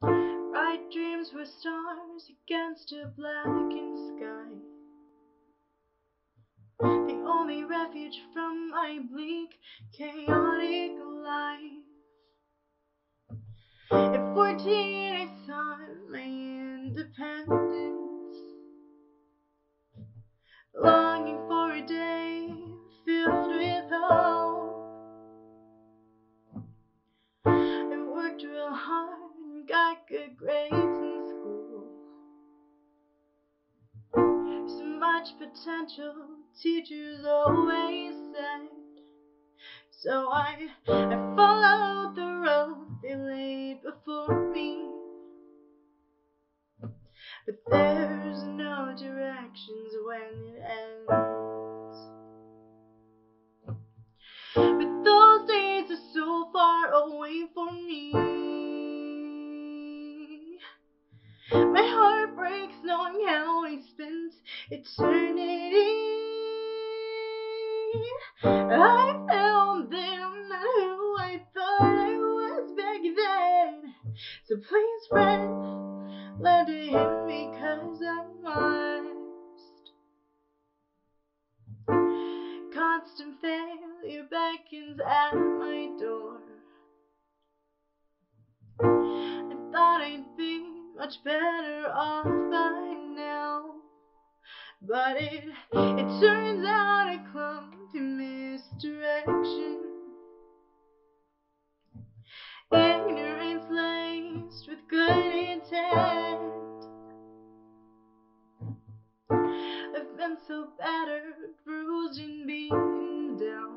Bright dreams were stars against a blackened sky. The only refuge from my bleak, chaotic life. At fourteen, I sought my independence, longing good grades in school. So much potential, teachers always said. So I, I followed the road they laid before me. But there's eternity. I found them who I thought I was back then. So please, friend, lend a hand because I'm lost. Constant failure beckons at my door. I thought I'd be much better off by. But it, it turns out I clung to misdirection. Ignorance laced with good intent. I've been so battered, bruised, and beaten down.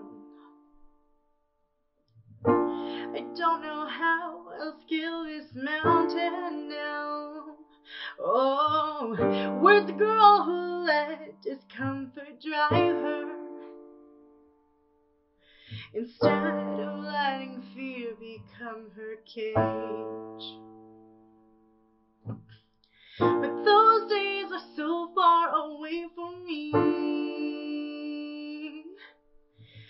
I don't know how I'll scale this mountain now. Oh, where's the girl who let discomfort drive her? Instead of letting fear become her cage. But those days are so far away from me.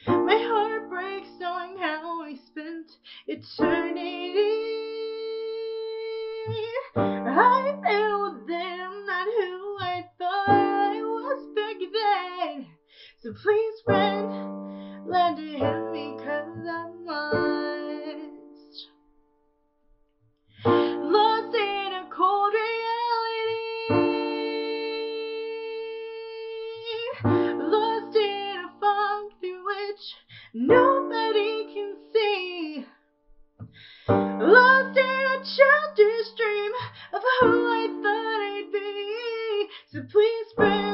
My heart breaks knowing how I spent eternity. So please, friend, lend a hand because I'm lost. Lost in a cold reality. Lost in a fog through which nobody can see. Lost in a childish dream of who I thought I'd be. So please, friend,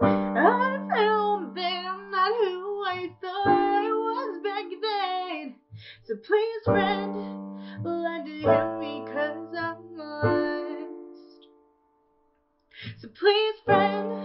I found that I'm not who I thought I was back then. So please, friend, lend a hand because I. So please, friend.